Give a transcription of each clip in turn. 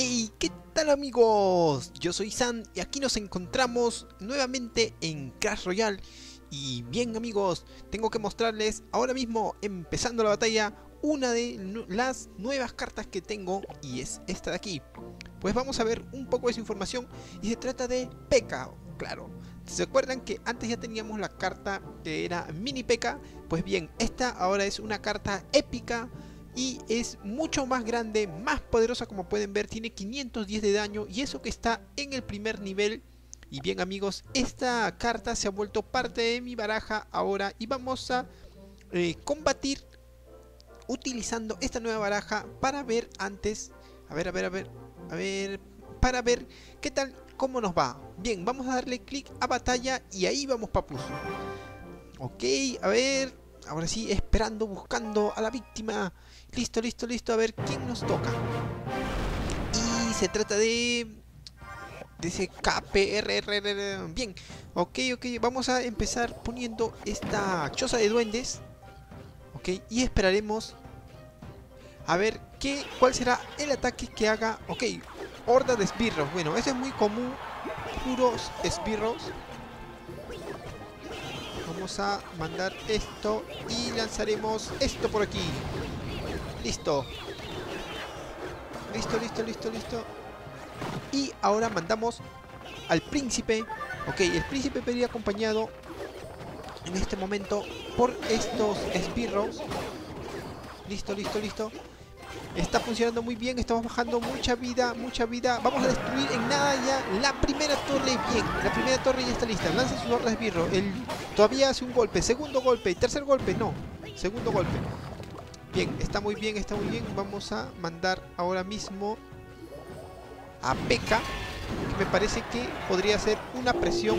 ¡Hey! ¿Qué tal amigos? Yo soy San y aquí nos encontramos nuevamente en Crash Royale Y bien amigos, tengo que mostrarles ahora mismo, empezando la batalla Una de las nuevas cartas que tengo y es esta de aquí Pues vamos a ver un poco de su información y se trata de P.E.K.K.A. Claro, ¿Se acuerdan que antes ya teníamos la carta que era Mini P.E.K.K.A? Pues bien, esta ahora es una carta épica y es mucho más grande, más poderosa como pueden ver, tiene 510 de daño y eso que está en el primer nivel. Y bien amigos, esta carta se ha vuelto parte de mi baraja ahora y vamos a eh, combatir utilizando esta nueva baraja para ver antes, a ver, a ver, a ver, a ver, para ver qué tal, cómo nos va. Bien, vamos a darle clic a batalla y ahí vamos papus. Ok, a ver, ahora sí, esperando, buscando a la víctima. Listo, listo, listo. A ver quién nos toca. Y se trata de... De ese KPRR. Bien. Ok, ok. Vamos a empezar poniendo esta choza de duendes. Ok. Y esperaremos a ver qué, cuál será el ataque que haga. Ok. Horda de esbirros. Bueno, ese es muy común. Puros esbirros. A mandar esto y lanzaremos esto por aquí. Listo. Listo, listo, listo, listo. Y ahora mandamos al príncipe. Ok, el príncipe pedía acompañado en este momento por estos esbirros. Listo, listo, listo. Está funcionando muy bien, estamos bajando mucha vida, mucha vida. Vamos a destruir en nada ya la primera torre. Bien, la primera torre ya está lista. Lanza su horda de esbirro. El, todavía hace un golpe, segundo golpe, tercer golpe, no. Segundo golpe. Bien, está muy bien, está muy bien. Vamos a mandar ahora mismo a. Que me parece que podría ser una presión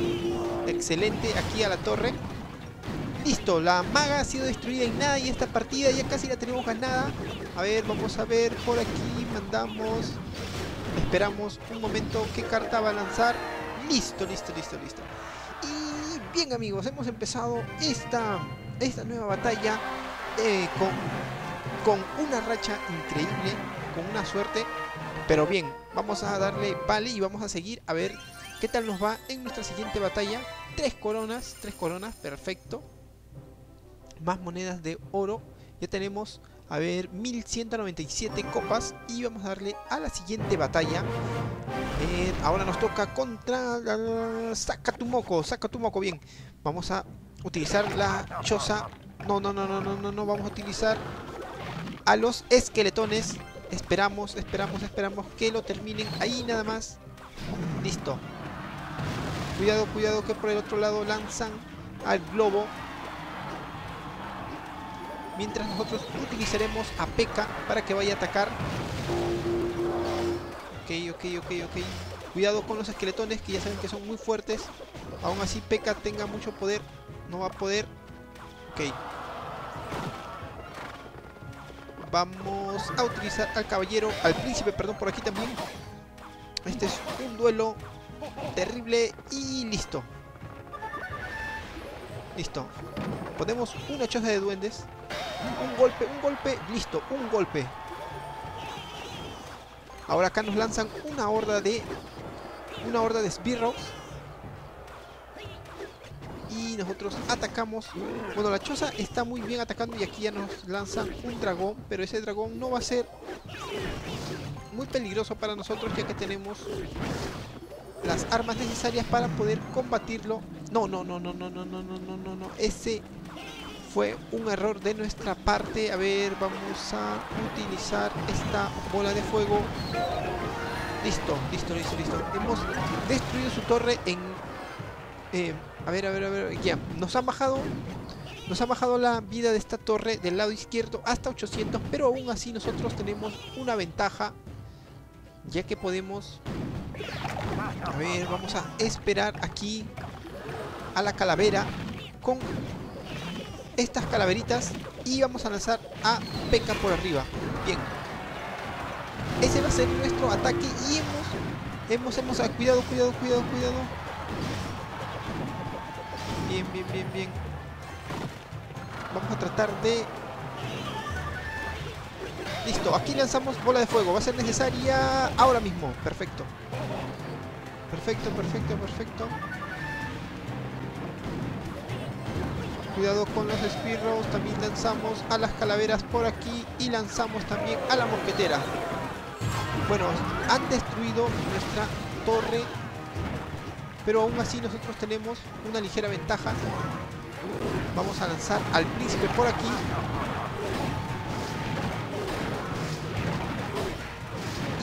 excelente aquí a la torre. Listo, la maga ha sido destruida en nada y esta partida ya casi la tenemos ganada. A ver, vamos a ver por aquí, mandamos... Esperamos un momento qué carta va a lanzar. Listo, listo, listo, listo. Bien amigos, hemos empezado esta, esta nueva batalla eh, con con una racha increíble, con una suerte. Pero bien, vamos a darle vale y vamos a seguir a ver qué tal nos va en nuestra siguiente batalla. Tres coronas, tres coronas, perfecto. Más monedas de oro. Ya tenemos, a ver, 1197 copas. Y vamos a darle a la siguiente batalla. ahora nos toca contra... Saca tu moco, saca tu moco, bien. Vamos a utilizar la choza. No, no, no, no, no, no, no, vamos a utilizar a los esqueletones. Esperamos, esperamos, esperamos que lo terminen ahí nada más. Listo. Cuidado, cuidado que por el otro lado lanzan al globo. Mientras nosotros utilizaremos a P.E.K.K.A. para que vaya a atacar. Ok, ok, ok, ok. Cuidado con los esqueletones que ya saben que son muy fuertes. Aún así P.E.K.K.A. tenga mucho poder. No va a poder. Ok. Vamos a utilizar al caballero, al príncipe, perdón, por aquí también. Este es un duelo terrible y listo. Listo. Ponemos una choza de duendes. Un golpe, un golpe, listo, un golpe. Ahora acá nos lanzan una horda de... Una horda de Sbirros y nosotros atacamos. Bueno, la choza está muy bien atacando y aquí ya nos lanzan un dragón, pero ese dragón no va a ser muy peligroso para nosotros ya que tenemos las armas necesarias para poder combatirlo. No, no, no, no, no, no, no, no, no, no, no. Ese fue un error de nuestra parte. A ver, vamos a utilizar esta bola de fuego. Listo, listo, listo, listo. Hemos destruido su torre en eh, a ver, a ver, a ver. Ya, nos han bajado. Nos ha bajado la vida de esta torre del lado izquierdo hasta 800, pero aún así nosotros tenemos una ventaja, ya que podemos... A ver, vamos a esperar aquí a la calavera con estas calaveritas y vamos a lanzar a P.E.K.K.A. por arriba. Bien. Ese va a ser nuestro ataque y hemos... Hemos, hemos... Ah, cuidado, cuidado, cuidado, cuidado. Bien, bien, bien, bien. Vamos a tratar de Listo, aquí lanzamos bola de fuego. Va a ser necesaria ahora mismo. Perfecto. Perfecto, perfecto, perfecto. Cuidado con los espirros. También lanzamos a las calaveras por aquí. Y lanzamos también a la mosquetera. Bueno, han destruido nuestra torre. Pero aún así nosotros tenemos una ligera ventaja. Vamos a lanzar al príncipe por aquí.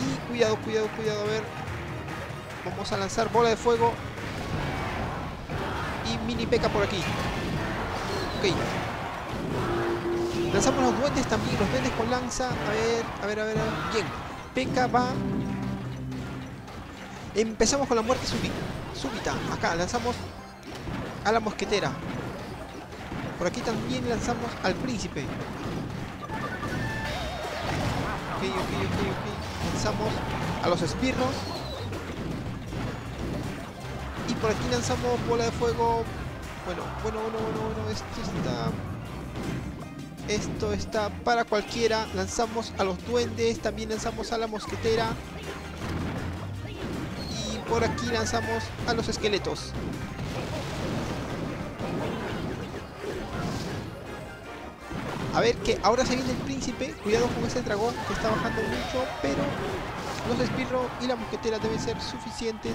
Y cuidado, cuidado, cuidado. A ver. Vamos a lanzar bola de fuego. Y mini peca por aquí. Lanzamos los duendes también. Los duendes con lanza. A ver, a ver, a ver. A ver. Bien. Peca va. Empezamos con la muerte súbita. Acá lanzamos a la mosquetera. Por aquí también lanzamos al príncipe. Ok, ok, ok, ok. Lanzamos a los espirros. Y por aquí lanzamos bola de fuego. Bueno, bueno, bueno, bueno, bueno. Esto está... Esto está para cualquiera. Lanzamos a los duendes. También lanzamos a la mosquetera. Y por aquí lanzamos a los esqueletos. A ver que ahora se viene el príncipe. Cuidado con ese dragón que está bajando mucho. Pero los espirros y la mosquetera deben ser suficientes.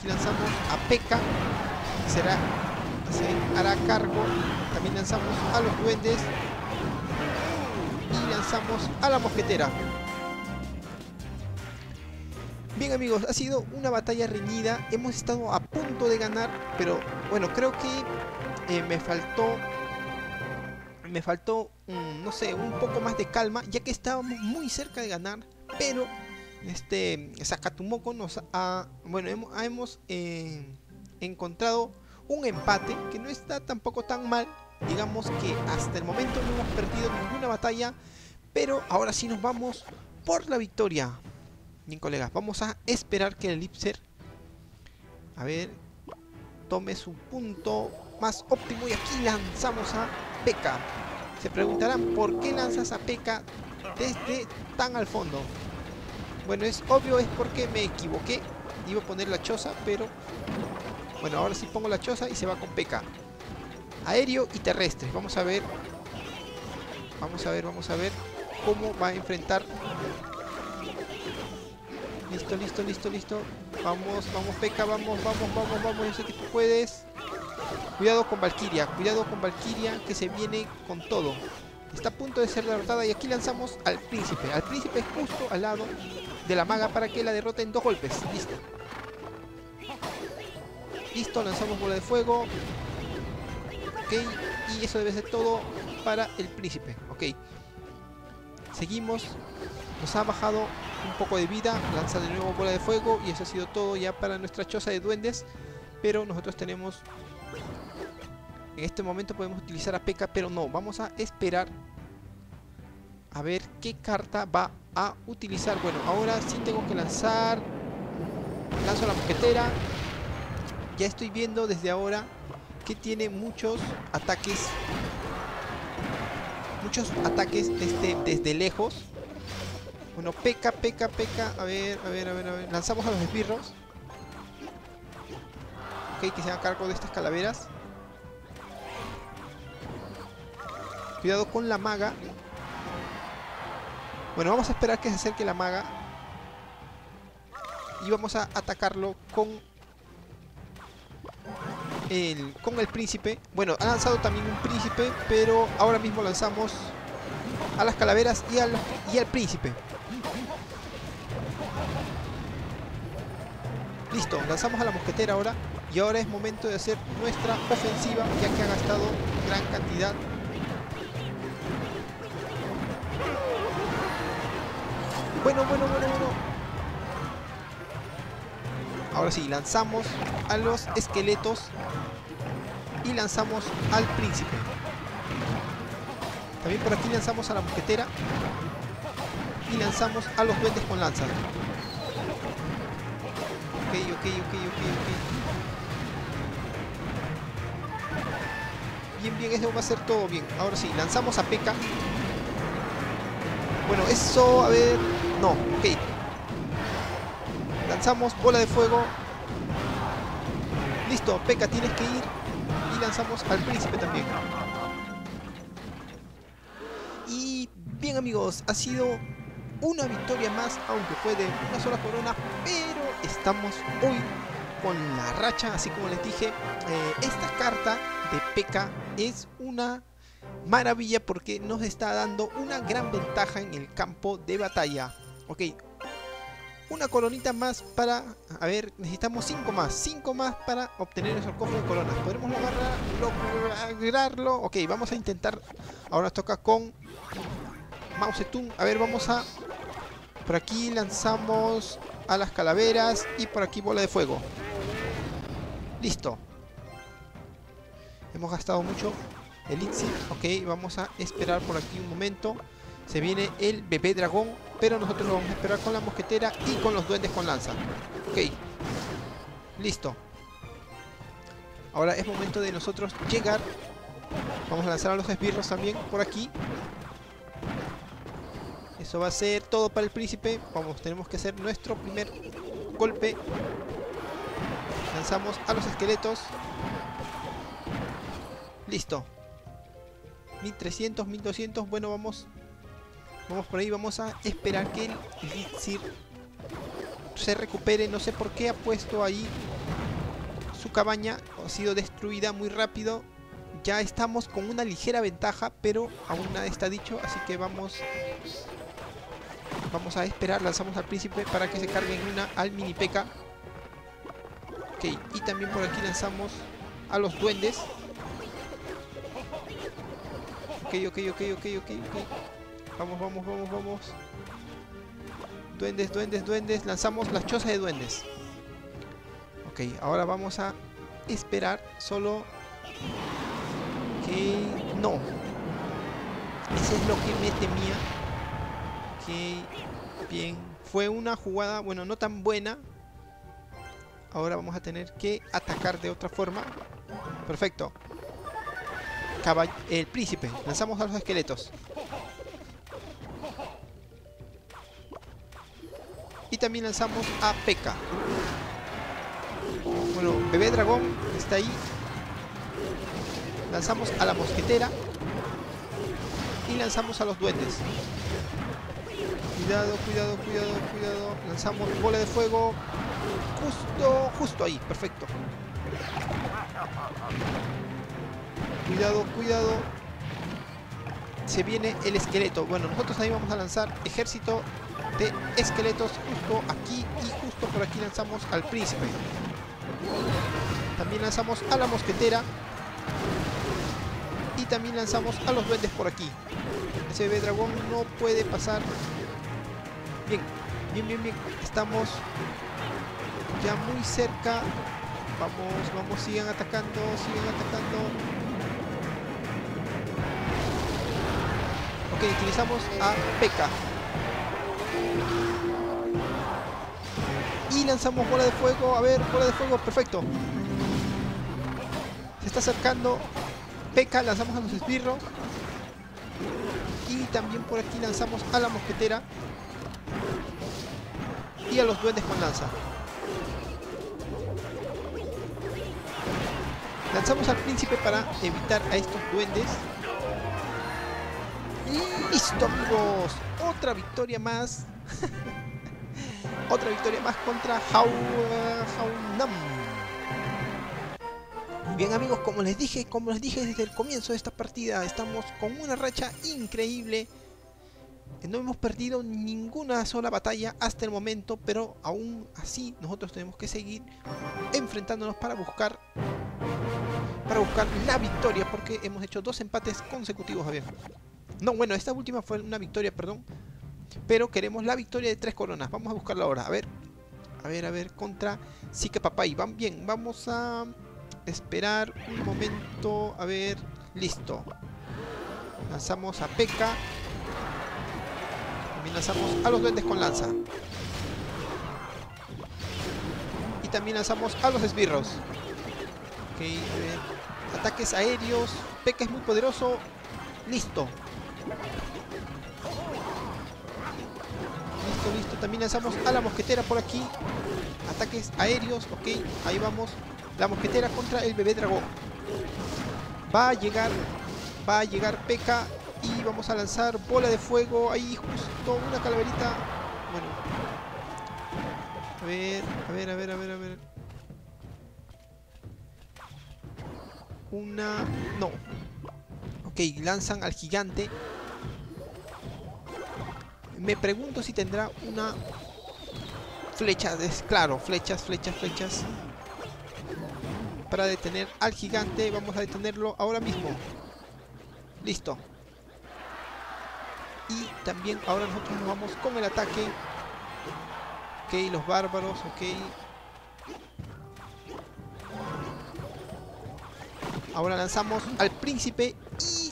Aquí lanzamos a P.E.K.K.A. Será, se hará cargo. También lanzamos a los duendes. Y lanzamos a la mosquetera. Bien amigos, ha sido una batalla reñida. Hemos estado a punto de ganar. Pero bueno, creo que eh, me faltó me faltó, no sé, un poco más de calma, ya que estábamos muy cerca de ganar, pero este Sakatumoko nos ha, bueno, hemos, hemos eh, encontrado un empate que no está tampoco tan mal, digamos que hasta el momento no hemos perdido ninguna batalla, pero ahora sí nos vamos por la victoria. Bien colegas, vamos a esperar que el Elipser, a ver, tome su punto más óptimo y aquí lanzamos a P.E.K.K.A. Se preguntarán por qué lanzas a P.E.K.K.A. desde tan al fondo. Bueno, es obvio, es porque me equivoqué. Iba a poner la choza, pero... Bueno, ahora sí pongo la choza y se va con P.E.K.K.A. Aéreo y terrestre. Vamos a ver. Vamos a ver, vamos a ver cómo va a enfrentar. Listo, listo, listo, listo. Vamos, vamos, P.E.K.K.A. vamos, vamos, vamos, vamos. Puedes. Cuidado con Valkyria, cuidado con Valkyria que se viene con todo. Está a punto de ser derrotada y aquí lanzamos al príncipe. Al príncipe justo al lado de la maga para que la derrote en dos golpes. Listo. Listo, lanzamos bola de fuego. Ok, y eso debe ser todo para el príncipe. Ok. Seguimos. Nos ha bajado un poco de vida. Lanza de nuevo bola de fuego. Y eso ha sido todo ya para nuestra choza de duendes. Pero nosotros tenemos en este momento podemos utilizar a P.E.K.K.A. pero no, vamos a esperar a ver qué carta va a utilizar. Bueno, ahora sí tengo que lanzar. Lanzo la mosquetera. Ya estoy viendo desde ahora que tiene muchos ataques. Muchos ataques desde, desde lejos. Bueno, peca, peca, peca. A ver, a ver, a ver, a ver. Lanzamos a los esbirros. Ok, que se cargo de estas calaveras. Cuidado con la maga. Bueno, vamos a esperar que se acerque la maga. Y vamos a atacarlo con el, con el príncipe. Bueno, ha lanzado también un príncipe, pero ahora mismo lanzamos a las calaveras y al, y al príncipe. Listo, lanzamos a la mosquetera ahora. Y ahora es momento de hacer nuestra ofensiva, ya que ha gastado gran cantidad Bueno, bueno, bueno, bueno. Ahora sí, lanzamos a los esqueletos y lanzamos al príncipe. También por aquí lanzamos a la mosquetera y lanzamos a los duendes con lanza. Ok, ok, ok, ok, ok. Bien, bien, eso va a ser todo bien. Ahora sí, lanzamos a P.E.K.K.A. Bueno, eso, a ver... No, ok. Lanzamos bola de fuego. Listo, Peca, tienes que ir. Y lanzamos al príncipe también. Y bien amigos, ha sido una victoria más, aunque fue de una sola corona, pero estamos hoy con la racha, así como les dije, eh, esta carta de P.K. es una maravilla porque nos está dando una gran ventaja en el campo de batalla. Ok, una coronita más para... A ver, necesitamos 5 más. 5 más para obtener esos cofre de coronas. ¿Podremos lograrlo? Ok, vamos a intentar... Ahora toca con... Mao Zedong. A ver, vamos a... Por aquí lanzamos a las calaveras y por aquí bola de fuego. Listo. Hemos gastado mucho elixir. Ok, vamos a esperar por aquí un momento. Se viene el bebé dragón, pero nosotros lo vamos a esperar con la mosquetera y con los duendes con lanza. Ok. Listo. Ahora es momento de nosotros llegar. Vamos a lanzar a los esbirros también por aquí. Eso va a ser todo para el príncipe. Vamos, tenemos que hacer nuestro primer golpe. Lanzamos a los esqueletos. Listo. 1300, 1200. Bueno, vamos Vamos por ahí, vamos a esperar que el Elixir se recupere. No sé por qué ha puesto ahí su cabaña. Ha sido destruida muy rápido. Ya estamos con una ligera ventaja, pero aún nada está dicho. Así que vamos... Vamos a esperar, lanzamos al príncipe para que se carguen una al mini peca. Ok, y también por aquí lanzamos a los duendes. Ok, ok, ok, ok, ok, ok. Vamos, vamos, vamos, vamos. Duendes, duendes, duendes. Lanzamos las chozas de duendes. Ok, ahora vamos a esperar solo que... No. Eso es lo que me temía. Que bien. Fue una jugada, bueno, no tan buena. Ahora vamos a tener que atacar de otra forma. Perfecto. el príncipe. Lanzamos a los esqueletos. También lanzamos a P.K. Bueno, Bebé Dragón está ahí. Lanzamos a la mosquetera. Y lanzamos a los duendes. Cuidado, cuidado, cuidado, cuidado. Lanzamos bola de fuego. Justo, justo ahí. Perfecto. Cuidado, cuidado. Se viene el esqueleto. Bueno, nosotros ahí vamos a lanzar ejército de esqueletos justo aquí y justo por aquí lanzamos al príncipe. También lanzamos a la mosquetera. Y también lanzamos a los duendes por aquí. Ese bebé dragón no puede pasar. Bien, bien, bien, bien. Estamos ya muy cerca. Vamos, vamos, sigan atacando, sigan atacando. Ok, utilizamos a P.K. Y lanzamos bola de fuego. A ver, bola de fuego. Perfecto. Se está acercando. Peca, lanzamos a los esbirros. Y también por aquí lanzamos a la mosquetera. Y a los duendes con lanza. Lanzamos al príncipe para evitar a estos duendes. ¡Listo, amigos! Otra victoria más. Otra victoria más contra Haunam. Bien amigos, como les dije, como les dije desde el comienzo de esta partida, estamos con una racha increíble. No hemos perdido ninguna sola batalla hasta el momento, pero aún así nosotros tenemos que seguir enfrentándonos para buscar para buscar la victoria, porque hemos hecho dos empates consecutivos, a ver. No, bueno, esta última fue una victoria, perdón, pero queremos la victoria de tres coronas. Vamos a buscarla ahora. A ver. A ver, a ver. Contra Sike Papay. Van bien. Vamos a esperar un momento. A ver. Listo. Lanzamos a P.K. También lanzamos a los duendes con lanza. Y también lanzamos a los esbirros. Ok, Ataques aéreos. P.K. es muy poderoso. Listo. Listo. También lanzamos a la mosquetera por aquí. Ataques aéreos, ok. Ahí vamos. La mosquetera contra el bebé dragón. Va a llegar, va a llegar P.K. y vamos a lanzar bola de fuego. Ahí justo una calaverita. Bueno. A ver, a ver, a ver, a ver, a ver. Una... No. Ok, lanzan al gigante. Me pregunto si tendrá una flecha. Claro, flechas, flechas, flechas. Para detener al gigante. Vamos a detenerlo ahora mismo. Listo. Y también ahora nosotros nos vamos con el ataque. Ok, los bárbaros, ok. Ahora lanzamos al príncipe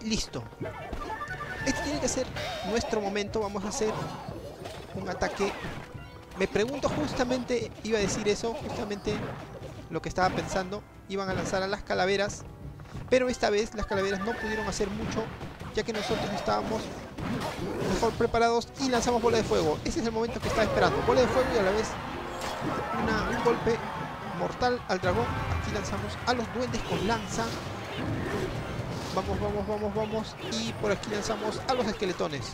y listo. Este tiene que ser nuestro momento. Vamos a hacer un ataque. Me pregunto justamente, iba a decir eso, justamente lo que estaba pensando. Iban a lanzar a las calaveras. Pero esta vez las calaveras no pudieron hacer mucho, ya que nosotros estábamos mejor preparados y lanzamos bola de fuego. Ese es el momento que estaba esperando. Bola de fuego y a la vez un golpe mortal al dragón. Aquí lanzamos a los duendes con lanza. Vamos, vamos, vamos, vamos. Y por aquí lanzamos a los esqueletones.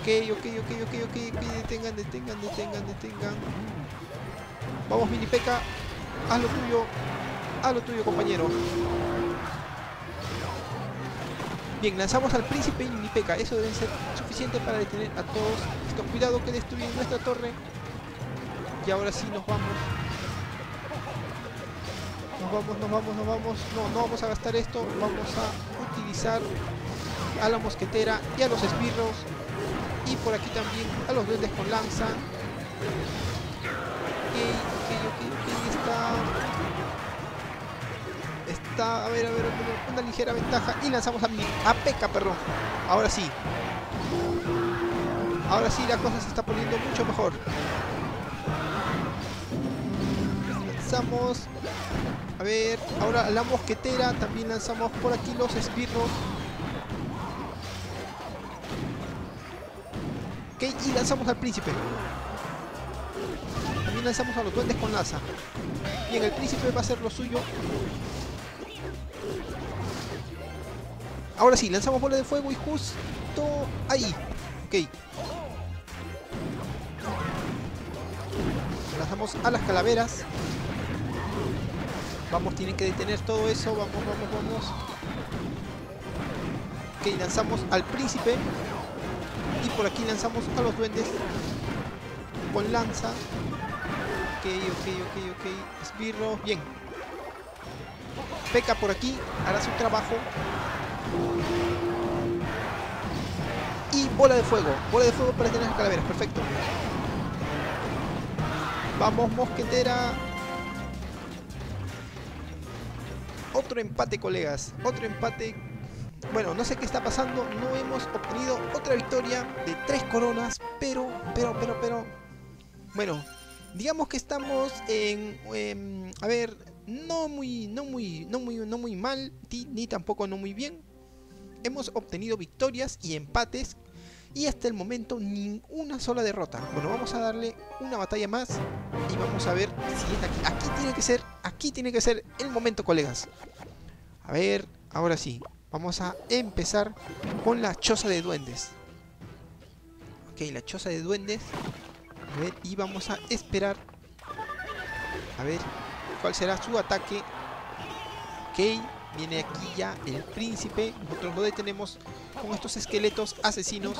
Ok, ok, ok, ok, ok. Detengan, detengan, detengan, detengan. Vamos, mini peca. Haz lo tuyo. Haz lo tuyo, compañero. Bien, lanzamos al príncipe y mini peca. Eso debe ser suficiente para detener a todos. Con cuidado que destruyen nuestra torre. Y ahora sí nos vamos nos vamos, nos vamos, nos vamos. No, no vamos a gastar esto. Vamos a utilizar a la mosquetera y a los esbirros. Y por aquí también a los duendes con lanza. Ok, ok, ok. Está... Está, a ver, a ver, una ligera ventaja. Y lanzamos a, mi, a P.K., perdón. Ahora sí. Ahora sí la cosa se está poniendo mucho mejor. Lanzamos a ver, ahora la mosquetera. También lanzamos por aquí los esbirros. Ok, y lanzamos al príncipe. También lanzamos a los duendes con laza. Bien, el príncipe va a hacer lo suyo. Ahora sí, lanzamos bola de fuego y justo ahí. Ok. Lanzamos a las calaveras. Vamos, tienen que detener todo eso. Vamos, vamos, vamos. Ok, lanzamos al príncipe. Y por aquí lanzamos a los duendes. Con lanza. Ok, ok, ok, ok. Esbirro. Bien. Peca por aquí. Hará su trabajo. Y bola de fuego. Bola de fuego para tener las calaveras. Perfecto. Vamos, mosquetera. Otro empate, colegas. Otro empate. Bueno, no sé qué está pasando. No hemos obtenido otra victoria de tres coronas. Pero, pero, pero, pero... Bueno, digamos que estamos en... a ver, no muy, no muy, no muy, no muy mal. Ni tampoco no muy bien. Hemos obtenido victorias y empates y hasta el momento ni una sola derrota. Bueno, vamos a darle una batalla más y vamos a ver si aquí. Aquí tiene que ser, aquí tiene que ser el momento, colegas. A ver, ahora sí. Vamos a empezar con la choza de duendes. Ok, la choza de duendes. A ver, y vamos a esperar. A ver, cuál será su ataque. Ok, viene aquí ya el príncipe. Nosotros lo detenemos con estos esqueletos asesinos.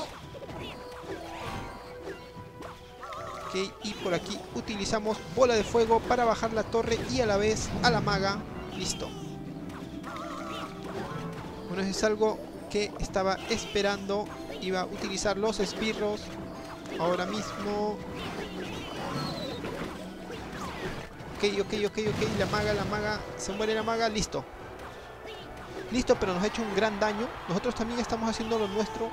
y por aquí utilizamos bola de fuego para bajar la torre y a la vez a la maga. Listo. Bueno, eso es algo que estaba esperando. Iba a utilizar los esbirros ahora mismo. Ok, ok, ok, ok. La maga, la maga. Se muere la maga. Listo. Listo, pero nos ha hecho un gran daño. Nosotros también estamos haciendo lo nuestro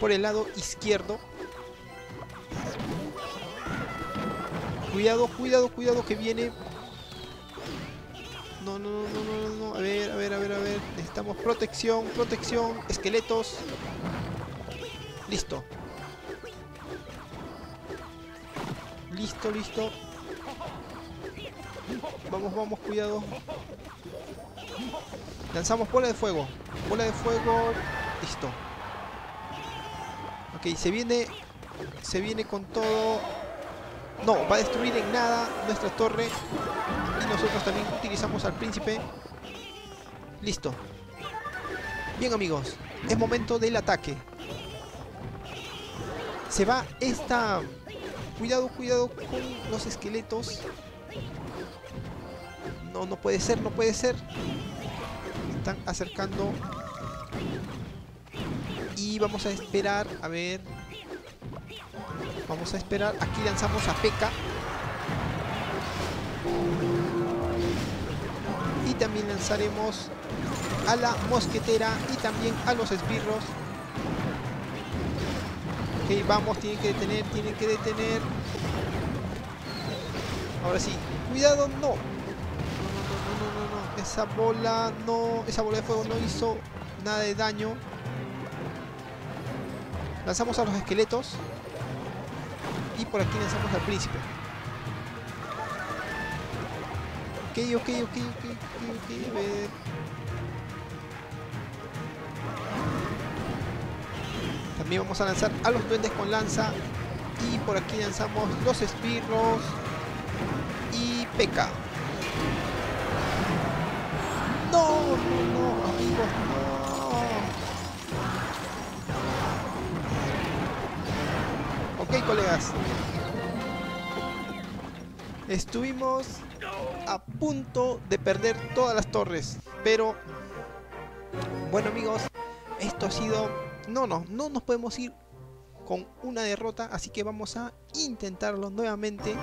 por el lado izquierdo. Cuidado, cuidado, cuidado que viene. No, no, no, no, no, no. A ver, a ver, a ver, a ver. Necesitamos protección, protección. Esqueletos. Listo. Listo, listo. Vamos, vamos, cuidado. Lanzamos bola de fuego. Bola de fuego. Listo. Ok, se viene. Se viene con todo. No, va a destruir en nada nuestra torre. Y nosotros también utilizamos al príncipe. Listo. Bien amigos, es momento del ataque. Se va esta... Cuidado, cuidado con los esqueletos. No, no puede ser, no puede ser. Están acercando. Y vamos a esperar, a ver... Vamos a esperar. Aquí lanzamos a P.E.K.K.A. Y también lanzaremos a la mosquetera y también a los esbirros. Ok, vamos, tienen que detener, tienen que detener. Ahora sí, cuidado, no. Esa bola no, esa bola de fuego no hizo nada de daño. Lanzamos a los esqueletos. Y por aquí lanzamos al príncipe. Ok, ok, ok, ok, ok, ok, a ver. También vamos a lanzar a los duendes con lanza. Y por aquí lanzamos los espirros. Y peca. No, no, no, no. Ok, colegas. Estuvimos a punto de perder todas las torres. Pero, bueno amigos, esto ha sido no, no, no nos podemos ir con una derrota, así que vamos a intentarlo nuevamente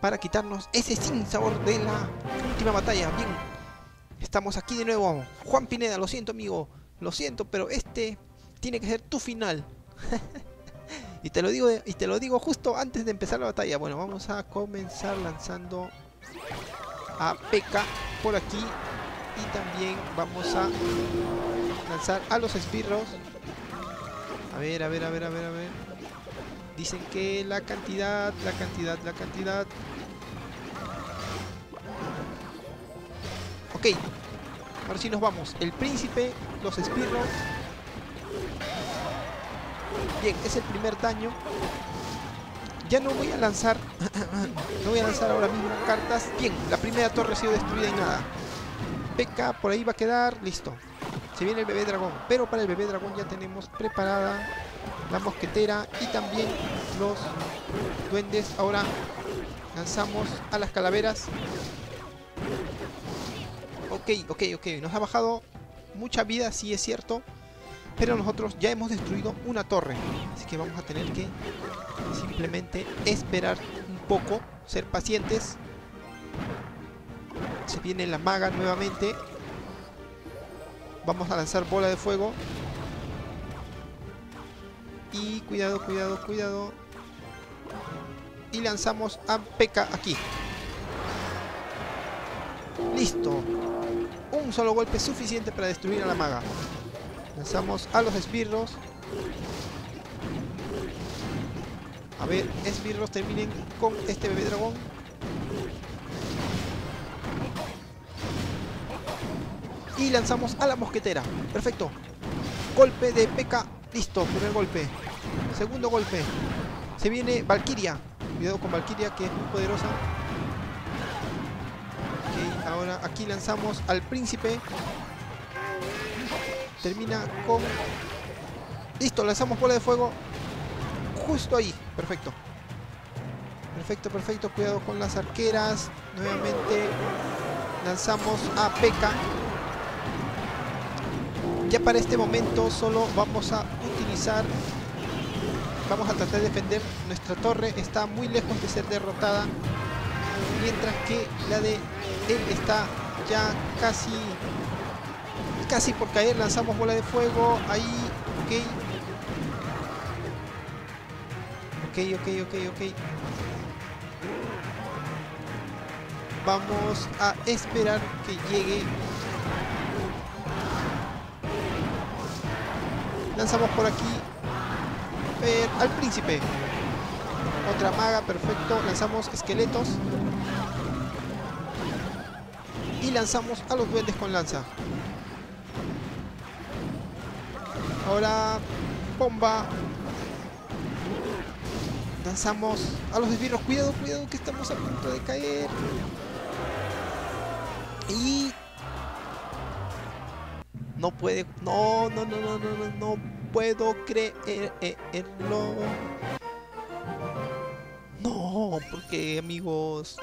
para quitarnos ese sin sabor de la última batalla. Bien, estamos aquí de nuevo. Juan Pineda, lo siento amigo, lo siento, pero este tiene que ser tu final. y te lo digo y te lo digo justo antes de empezar la batalla. Bueno, vamos a comenzar lanzando a P.K. por aquí y también vamos a lanzar a los esbirros a ver, a ver, a ver, a ver, a ver. Dicen que la cantidad, la cantidad, la cantidad. Ok. Ahora sí nos vamos. El príncipe, los espirros. Bien, es el primer daño. Ya no voy a lanzar... no voy a lanzar ahora mismo cartas. Bien, la primera torre ha sido destruida y nada. Peca, por ahí va a quedar. Listo. Se viene el bebé dragón. Pero para el bebé dragón ya tenemos preparada la mosquetera y también los duendes. Ahora lanzamos a las calaveras. Ok, ok, ok. Nos ha bajado mucha vida, sí es cierto. Pero nosotros ya hemos destruido una torre. Así que vamos a tener que simplemente esperar un poco. Ser pacientes. Se viene la maga nuevamente. Vamos a lanzar bola de fuego. Y cuidado, cuidado, cuidado. Y lanzamos a P.K. aquí. Listo. Solo golpe suficiente para destruir a la maga. Lanzamos a los esbirros. A ver, esbirros terminen con este bebé dragón. Y lanzamos a la mosquetera. Perfecto. Golpe de P.K. Listo, primer golpe. Segundo golpe. Se viene Valkyria. Cuidado con Valkyria que es muy poderosa. Aquí lanzamos al príncipe. Termina con... Listo, lanzamos bola de fuego. Justo ahí. Perfecto. Perfecto, perfecto. Cuidado con las arqueras. Nuevamente lanzamos a P.K. Ya para este momento solo vamos a utilizar... Vamos a tratar de defender nuestra torre. Está muy lejos de ser derrotada. Mientras que la de él está ya casi... Casi por caer. Lanzamos bola de fuego. Ahí. Ok. Ok, ok, ok, ok. Vamos a esperar que llegue Lanzamos por aquí. al príncipe. Otra maga, perfecto. Lanzamos esqueletos. Y lanzamos a los duendes con lanza. Ahora, bomba. Lanzamos a los esbirros. Cuidado, cuidado, que estamos a punto de caer. Y... No puede... No, no, no, no, no, no, no puedo creerlo. Amigos...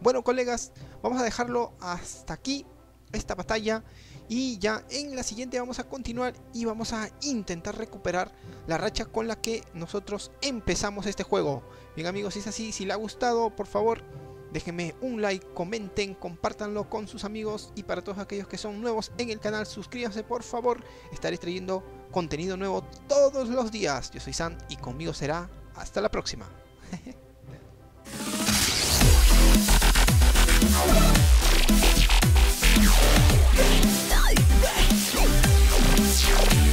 Bueno, colegas, vamos a dejarlo hasta aquí, esta batalla. Y ya en la siguiente vamos a continuar y vamos a intentar recuperar la racha con la que nosotros empezamos este juego. Bien amigos, si es así, si le ha gustado, por favor, déjenme un like, comenten, compártanlo con sus amigos y para todos aquellos que son nuevos en el canal, suscríbanse por favor. Estaré trayendo contenido nuevo todos los días. Yo soy Sam y conmigo será hasta la próxima.